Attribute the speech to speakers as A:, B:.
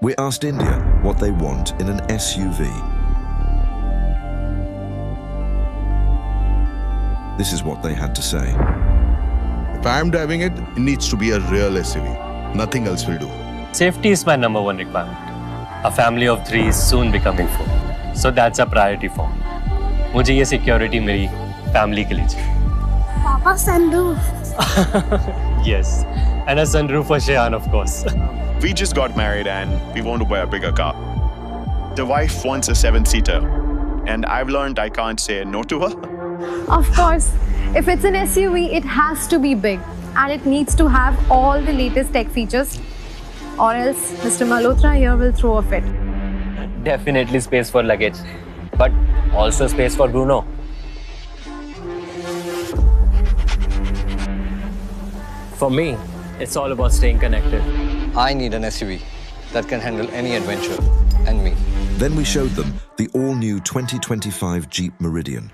A: We asked India what they want in an SUV. This is what they had to say.
B: If I'm driving it, it needs to be a real SUV. Nothing else will do.
C: Safety is my number one requirement. A family of three is soon becoming four. So that's a priority for me. मुझे ये security मेरी family के लिए चाहिए
D: Papa sunroof.
C: Yes. And a sunroof for Shayan, of course.
E: We just got married and we want to buy a bigger car. The wife wants a seven seater, and I've learned I can't say no to her.
F: Of course, if it's an SUV, it has to be big and it needs to have all the latest tech features, or else Mr. Malhotra here will throw a fit.
C: Definitely space for luggage, but also space for Bruno. For me, it's all about staying connected.
G: I need an SUV that can handle any adventure and me.
A: Then we showed them the all-new 2025 Jeep Meridian.